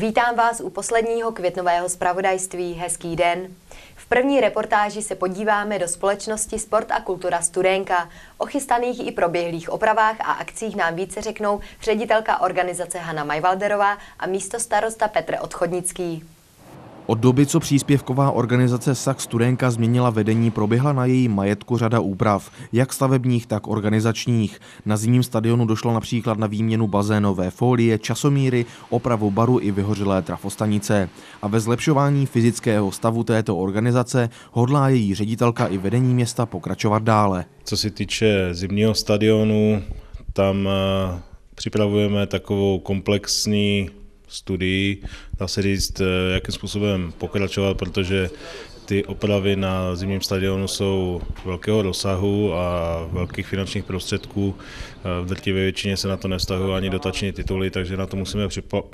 Vítám vás u posledního květnového zpravodajství. Hezký den. V první reportáži se podíváme do společnosti Sport a kultura Studenka. O chystaných i proběhlých opravách a akcích nám více řeknou ředitelka organizace Hanna Majvalderová a místo starosta Petr Odchodnický. Od doby, co příspěvková organizace SAK Studenka změnila vedení, proběhla na její majetku řada úprav, jak stavebních, tak organizačních. Na zimním stadionu došlo například na výměnu bazénové folie, časomíry, opravu baru i vyhořelé trafostanice. A ve zlepšování fyzického stavu této organizace hodlá její ředitelka i vedení města pokračovat dále. Co se týče zimního stadionu, tam eh, připravujeme takovou komplexní studii, dá se říct, eh, jakým způsobem pokračovat, protože ty opravy na zimním stadionu jsou velkého dosahu a velkých finančních prostředků. Eh, v drtivé většině se na to nestahují ani dotační tituly, takže na to musíme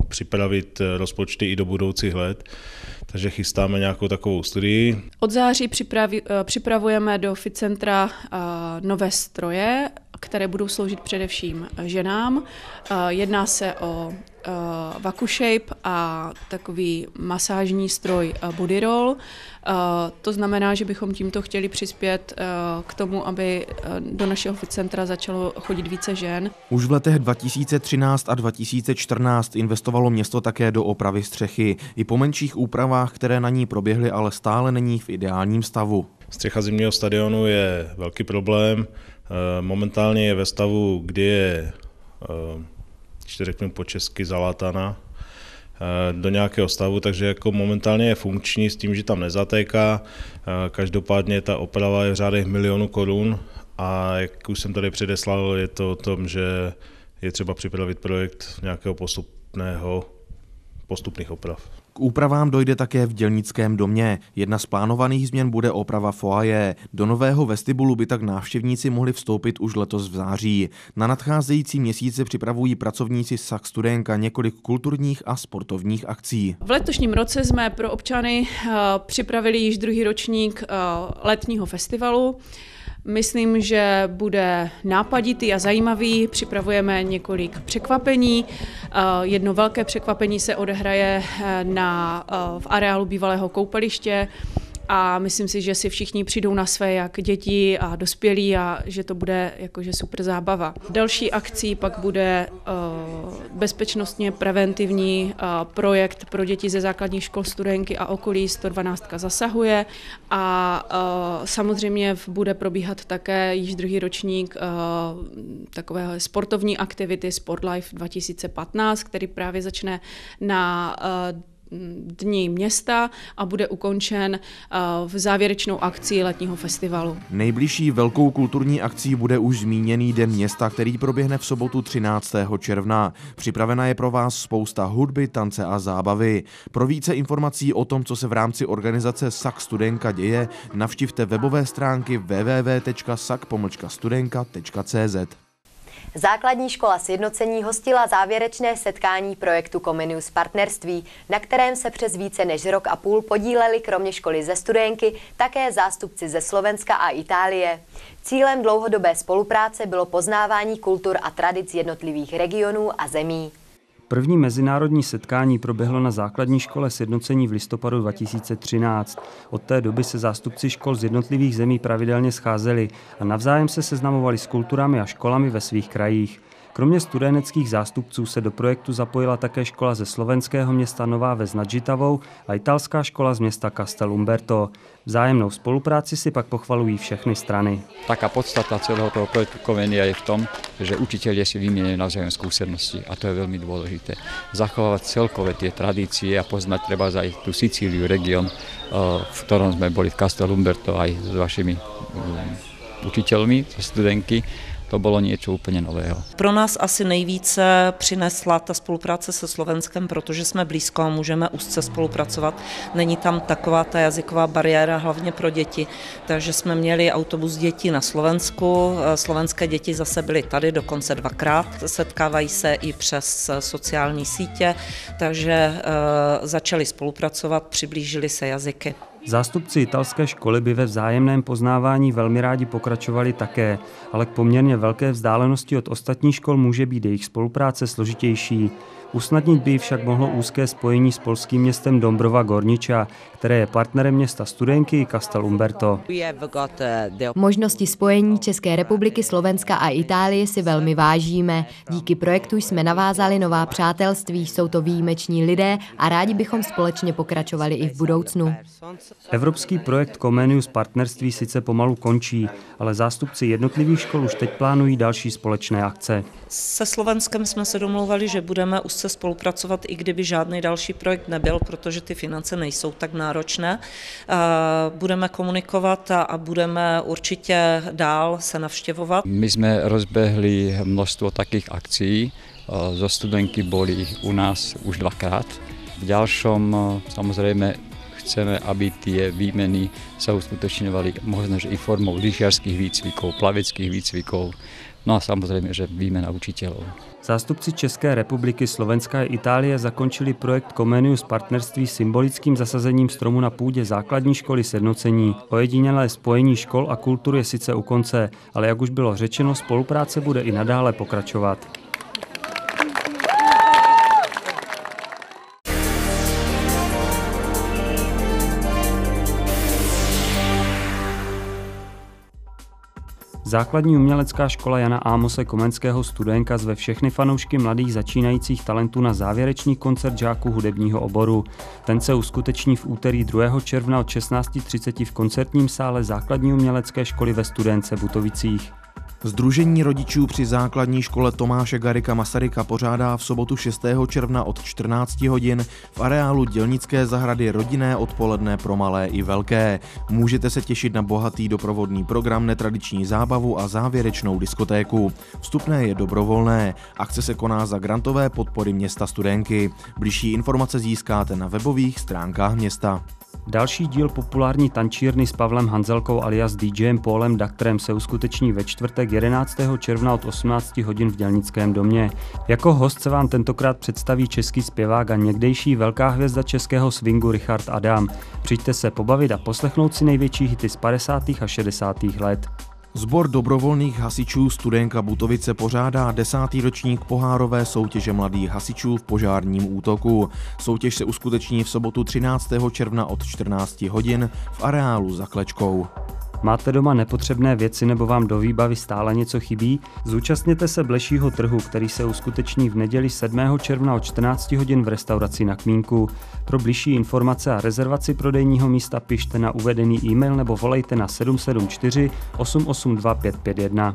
připravit eh, rozpočty i do budoucích let. Takže chystáme nějakou takovou studii. Od září připravujeme do Ficentra nové stroje, které budou sloužit především ženám. Jedná se o uh, VacuShape a takový masážní stroj Body Roll. Uh, to znamená, že bychom tímto chtěli přispět k tomu, aby do našeho centra začalo chodit více žen. Už v letech 2013 a 2014 investovalo město také do opravy střechy. I po menších úpravách, které na ní proběhly, ale stále není v ideálním stavu. Střecha zimního stadionu je velký problém. Momentálně je ve stavu, kdy je když to řeknu po česky, zalátana eh, do nějakého stavu, takže jako momentálně je funkční s tím, že tam nezatéká. Eh, každopádně ta oprava je v řádech milionů korun a jak už jsem tady předeslal, je to o tom, že je třeba připravit projekt nějakého postupného, postupných oprav. K úpravám dojde také v dělnickém domě. Jedna z plánovaných změn bude oprava foaje. Do nového vestibulu by tak návštěvníci mohli vstoupit už letos v září. Na nadcházející měsíce připravují pracovníci SAK Studenka několik kulturních a sportovních akcí. V letošním roce jsme pro občany uh, připravili již druhý ročník uh, letního festivalu. Myslím, že bude nápaditý a zajímavý. Připravujeme několik překvapení. Eh, jedno velké překvapení se odehraje eh, na, eh, v areálu bývalého koupaliště a myslím si, že si všichni přijdou na své, jak děti a dospělí a že to bude jakože super zábava. Další akcí pak bude uh, bezpečnostně preventivní uh, projekt pro děti ze základních škol, studenky a okolí 112 zasahuje a uh, samozřejmě bude probíhat také již druhý ročník takové sportovní aktivity Sport Life 2015, který právě začne na dní města a bude ukončen eh, v závěrečnou akcí letního festivalu. Nejbližší velkou kulturní akcí bude už zmíněný Den města, který proběhne v sobotu 13. června. Připravena je pro vás spousta hudby, tance a zábavy. Pro více informací o tom, co se v rámci organizace SAK Studenka děje, navštivte webové stránky www.sak-studenka.cz. Základní škola sjednocení hostila závěrečné setkání projektu Comenius Partnerství, na kterém se přes více než rok a půl podíleli kromě školy ze studenky také zástupci ze Slovenska a Itálie. Cílem dlouhodobé spolupráce bylo poznávání kultur a tradic jednotlivých regionů a zemí. První mezinárodní setkání proběhlo na základní škole sjednocení v listopadu 2013. Od té doby se zástupci škol z jednotlivých zemí pravidelně scházeli a navzájem se seznamovali s kulturami a školami ve svých krajích. Kromě studeneckých zástupců se do projektu zapojila také škola ze slovenského města Nová Ves nad Žitavou a italská škola z města Castel Umberto. Vzájemnou spolupráci si pak pochvalují všechny strany. Taká podstata celého toho projektu Kovenia je v tom, že učiteľia si vymieňajú navzájem skúsenosti a to je veľmi dôležité. Zachovávať celkové tie tradície a poznať treba aj tú Sicíliu, region, eh, v ktorom sme boli v Castel Umberto aj s vašimi mm, učiteľmi, studentky to bylo něco úplně nového. Pro nás asi nejvíce přinesla ta spolupráce se Slovenskem, protože jsme blízko a můžeme úzce spolupracovat. Není tam taková ta jazyková bariéra, hlavně pro děti. Takže jsme měli autobus dětí na Slovensku, slovenské děti zase byly tady dokonce dvakrát, setkávají se i přes sociální sítě, takže e, začali spolupracovat, přiblížili se jazyky. Zástupci italské školy by ve vzájemném poznávání velmi rádi pokračovali také, ale k poměrně velké vzdálenosti od ostatních škol může být jejich spolupráce složitější. Usnadnit by však mohlo úzké spojení s polským městem Dombrova Gorniča, které je partnerem města Studenky Castel Umberto. Možnosti spojení České republiky, Slovenska a Itálie si velmi vážíme. Díky projektu jsme navázali nová přátelství, jsou to výjimeční lidé a rádi bychom společně pokračovali i v budoucnu. Evropský projekt Comenius partnerství sice pomalu končí, ale zástupci jednotlivých škol už teď plánují další společné akce. Se Slovenskem jsme se domlouvali, že budeme úzce spolupracovat, i kdyby žádný další projekt nebyl, protože ty finance nejsou tak náročné. Budeme komunikovat a budeme určitě dál se navštěvovat. My jsme rozbehli množstvo takých akcí. Zo studenky boli u nás už dvakrát. V ďalšom samozrejme chceme, aby tie výmeny sa uskutočňovali možno, že i formou lyžiarských výcvikov, plaveckých výcvikov, no a samozrejme, že výmena učiteľov. Zástupci České republiky, Slovenska a Itálie zakončili projekt Comenius partnerství symbolickým zasazením stromu na půdě základní školy sjednocení. Ojedinělé spojení škol a kultury je sice u konce, ale jak už bylo řečeno, spolupráce bude i nadále pokračovat. Základní umělecká škola Jana Ámose Komenského studenka zve všechny fanoušky mladých začínajících talentů na závěrečný koncert žáků hudebního oboru. Ten se uskuteční v úterý 2. června od 16.30 v koncertním sále Základní umělecké školy ve Studence Butovicích. Združení rodičů při základní škole Tomáše Garika Masaryka pořádá v sobotu 6. června od 14 hodin v areálu Dělnické zahrady rodinné odpoledne pro malé i velké. Můžete se těšit na bohatý doprovodný program, netradiční zábavu a závěrečnou diskotéku. Vstupné je dobrovolné. Akce se koná za grantové podpory města Studenky. Bližší informace získáte na webových stránkách města. Další díl populární tančírny s Pavlem Hanzelkou alias DJem Paulem Daktrem se uskuteční ve čtvrtek 11. června od 18 hodin v Dělnickém domě. Jako host se vám tentokrát představí český zpěvák a někdejší velká hvězda českého swingu Richard Adam. Přijďte se pobavit a poslechnout si největší hity z 50. a 60. let. Zbor dobrovolných hasičů Studenka Butovice pořádá desátý ročník pohárové soutěže mladých hasičů v požárním útoku. Soutěž se uskuteční v sobotu 13. června od 14 hodin v areálu za Klečkou. Máte doma nepotřebné věci nebo vám do výbavy stále něco chybí? Zúčastněte se blešího trhu, který se uskuteční v neděli 7. června od 14 hodin v restauraci na Kmínku. Pro bližší informace a rezervaci prodejního místa pište na uvedený e-mail nebo volejte na 774 882 551.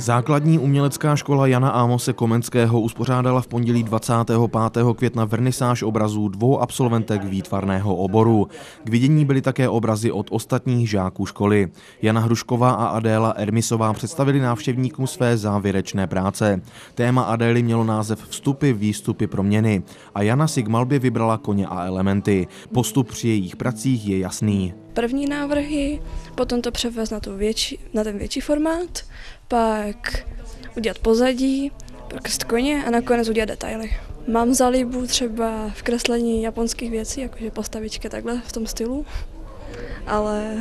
Základní umělecká škola Jana Ámose Komenského uspořádala v pondělí 25. května vernisáž obrazů dvou absolventek výtvarného oboru. K vidění byly také obrazy od ostatních žáků školy. Jana Hrušková a Adéla Ermisová představili návštěvníkům své závěrečné práce. Téma Adély mělo název Vstupy, výstupy, proměny a Jana si k malbě vybrala koně a elementy. Postup při jejich pracích je jasný první návrhy, potom to převést na, tu větší, na ten větší formát, pak udělat pozadí, prokreslit koně a nakonec udělat detaily. Mám zalíbu třeba v kreslení japonských věcí, jakože postavičky takhle v tom stylu, ale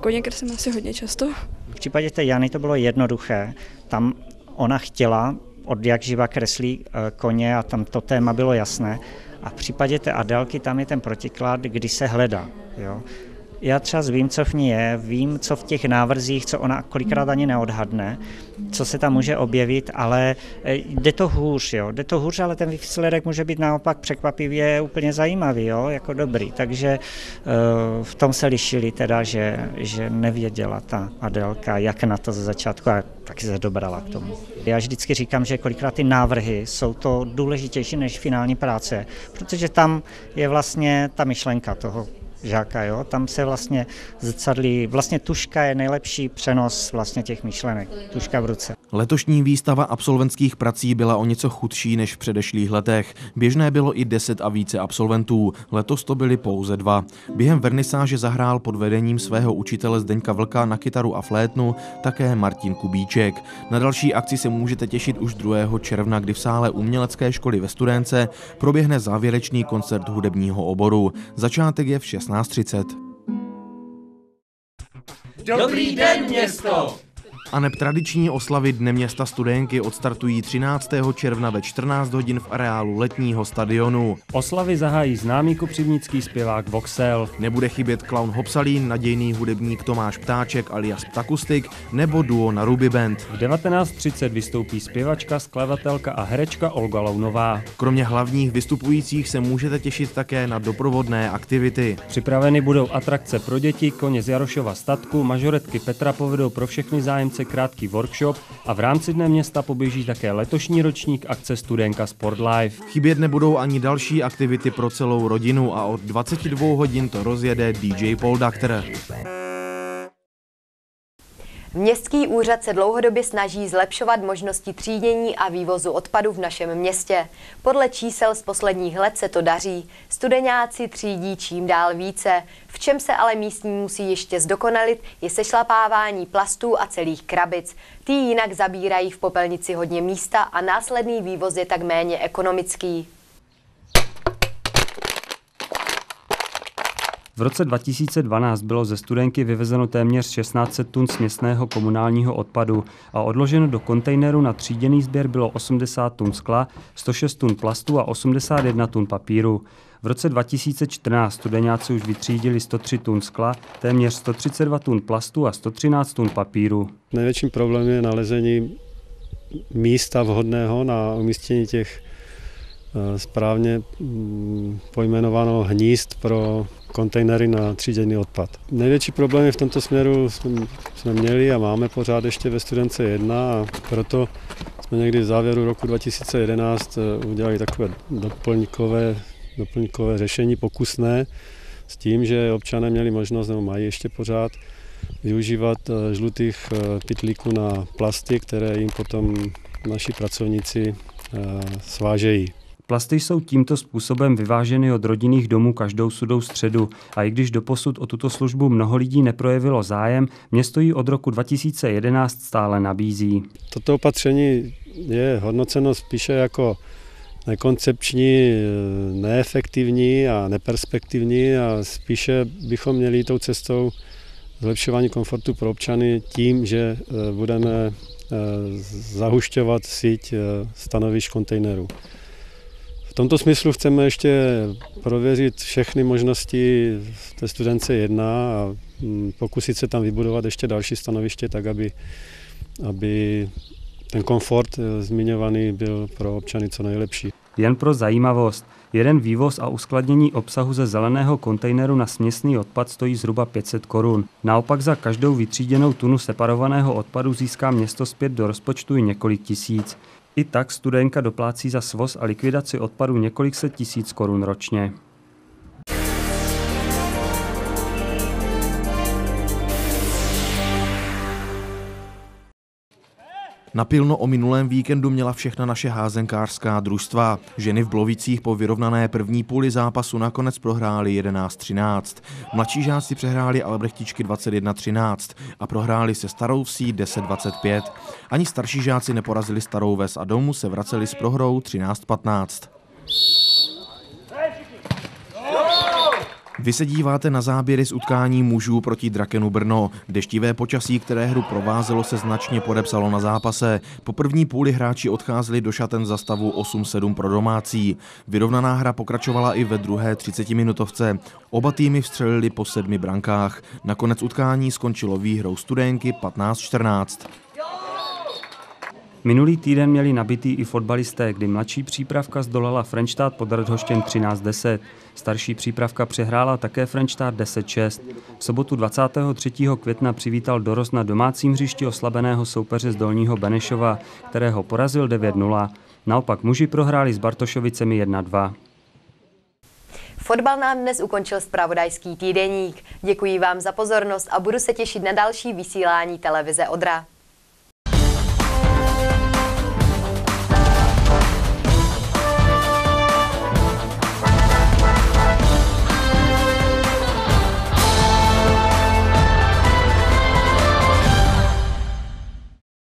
koně kreslím asi hodně často. V případě té Jany to bylo jednoduché. Tam ona chtěla, od jak živa kreslí eh, koně a tam to téma bylo jasné. A v případě té Adelky tam je ten protiklad, kdy se hledá. Jo. Já třeba vím, co v ní je, vím, co v těch návrzích, co ona kolikrát ani neodhadne, co se tam může objevit, ale eh, jde to hůř, jo, jde to hůř, ale ten výsledek může být naopak překvapivě úplně zajímavý, jo, jako dobrý, takže uh, v tom se lišili teda, že, že nevěděla ta Adelka, jak na to ze začátku a taky se dobrala k tomu. Já vždycky říkám, že kolikrát ty návrhy jsou to důležitější než finální práce, protože tam je vlastně ta myšlenka toho žáka, jo? tam se vlastně zrcadlí, vlastně tuška je nejlepší přenos vlastně těch myšlenek, tuška v ruce. Letošní výstava absolventských prací byla o něco chudší než v předešlých letech. Běžné bylo i 10 a více absolventů, letos to byly pouze dva. Během vernisáže zahrál pod vedením svého učitele Zdeňka Vlka na kytaru a flétnu také Martin Kubíček. Na další akci se můžete těšit už 2. června, kdy v sále umělecké školy ve Studence proběhne závěrečný koncert hudebního oboru. Začátek je v 16 16.30. Dobrý den, město! A neb tradiční oslavy Dne města Studenky odstartují 13. června ve 14 hodin v areálu letního stadionu. Oslavy zahájí známý kopřivnický zpěvák Voxel. Nebude chybět klaun Hopsalín, nadějný hudebník Tomáš Ptáček alias Ptakustik nebo duo na Ruby Band. V 19.30 vystoupí zpěvačka, skladatelka a herečka Olga Lounová. Kromě hlavních vystupujících se můžete těšit také na doprovodné aktivity. Připraveny budou atrakce pro děti, koně z Jarošova statku, mažoretky Petra povedou pro všechny zájemce krátký workshop a v rámci Dne města poběží také letošní ročník akce Studenka Sport Life. Chybět nebudou ani další aktivity pro celou rodinu a od 22 hodin to rozjede DJ Paul Doctor. Městský úřad se dlouhodobě snaží zlepšovat možnosti třídění a vývozu odpadu v našem městě. Podle čísel z posledních let se to daří. Studeňáci třídí čím dál více. V čem se ale místní musí ještě zdokonalit, je sešlapávání plastů a celých krabic. Ty jinak zabírají v popelnici hodně místa a následný vývoz je tak méně ekonomický. V roce 2012 bylo ze studenky vyvezeno téměř 1600 tun směsného komunálního odpadu a odloženo do kontejneru na tříděný sběr bylo 80 tun skla, 106 tun plastu a 81 tun papíru. V roce 2014 studeňáci už vytřídili 103 tun skla, téměř 132 tun plastu a 113 tun papíru. Největším problémem je nalezení místa vhodného na umístění těch správně mm, pojmenovaného hnízd pro kontejnery na tříděný odpad. Největší problémy v tomto směru jsme, měli a máme pořád ještě ve Studence 1 a proto jsme někdy v závěru roku 2011 eh, udělali takové doplňkové, doplňkové řešení pokusné s tím, že občané měli možnost, nebo mají ještě pořád, využívat eh, žlutých eh, pitlíků na plasty, které jim potom naši pracovníci svážejí. Plasty jsou tímto způsobem vyváženy od rodinných domů každou sudou středu a i když doposud o tuto službu mnoho lidí neprojevilo zájem, město ji od roku 2011 stále nabízí. Toto opatření je hodnoceno spíše jako nekoncepční, neefektivní a neperspektivní a spíše bychom měli tou cestou zlepšování komfortu pro občany tím, že eh, budeme eh, zahušťovat síť eh, stanovišť kontejnerů. V tomto smyslu chceme ještě prověřit všechny možnosti té studence 1 a mm, pokusit se tam vybudovat ještě další stanoviště, tak aby, aby ten komfort eh, zmiňovaný byl pro občany co nejlepší. Jen pro zajímavost, jeden vývoz a uskladnění obsahu ze zeleného kontejneru na směsný odpad stojí zhruba 500 korun. Naopak za každou vytříděnou tunu separovaného odpadu získá město zpět do rozpočtu i několik tisíc. I tak studenka doplácí za svoz a likvidaci odpadu několik set tisíc korun ročně. Napilno o minulém víkendu měla všechna naše házenkářská družstva. Ženy v Blovicích po vyrovnané první půli zápasu nakonec prohrály 11-13. Mladší žáci přehráli Albrechtičky 21-13 a prohráli se Starou Vsí 10-25. Ani starší žáci neporazili Starou Ves a domů se vraceli s prohrou 13-15. Vy se díváte na záběry z utkání mužů proti Drakenu Brno. Deštivé počasí, které hru provázelo, se značně podepsalo na zápase. Po první půli hráči odcházeli do šaten za stavu 8-7 pro domácí. Vyrovnaná hra pokračovala i ve druhé 30-minutovce. Oba týmy vstřelili po sedmi brankách. Nakonec utkání skončilo výhrou Studenky 15-14. Minulý týden měli nabitý i fotbalisté, kdy mladší přípravka zdolala Frenštát pod Radhoštěm 13-10. Starší přípravka přehrála také Frenštát 10-6. V sobotu 23. května přivítal dorost na domácím hřišti oslabeného soupeře z Dolního Benešova, kterého porazil 9-0. Naopak muži prohráli s Bartošovicemi 1-2. Fotbal nám dnes ukončil spravodajský týdeník. Děkuji vám za pozornost a budu se těšit na další vysílání televize Odra.